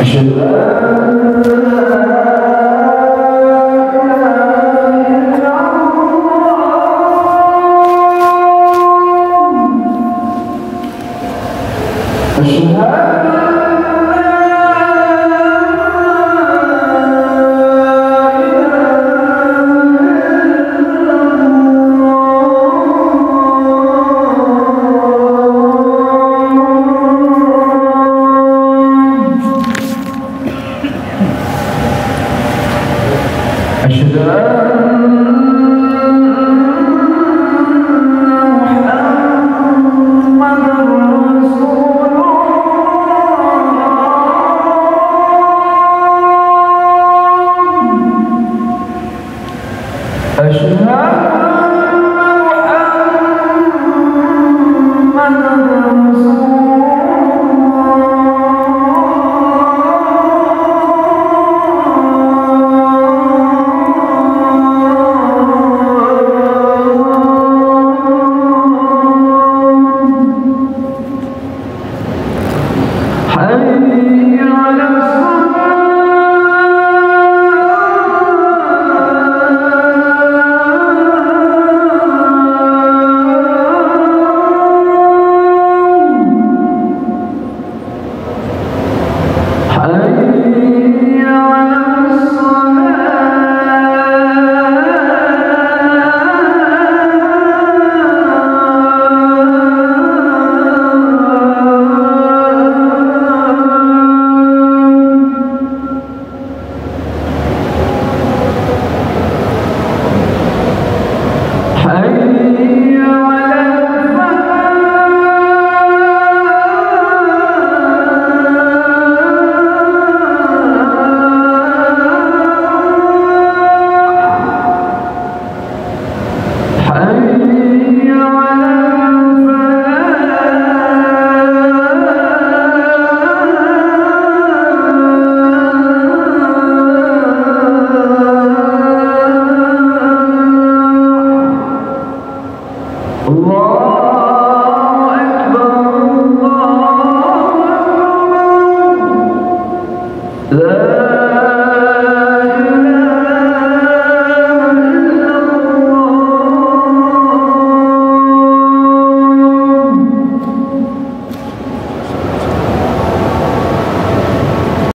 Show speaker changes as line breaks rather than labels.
أشهد أن أشهد أن حي